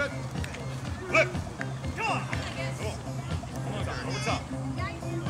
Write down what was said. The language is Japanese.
Look! Come on! Come on, come on, come on.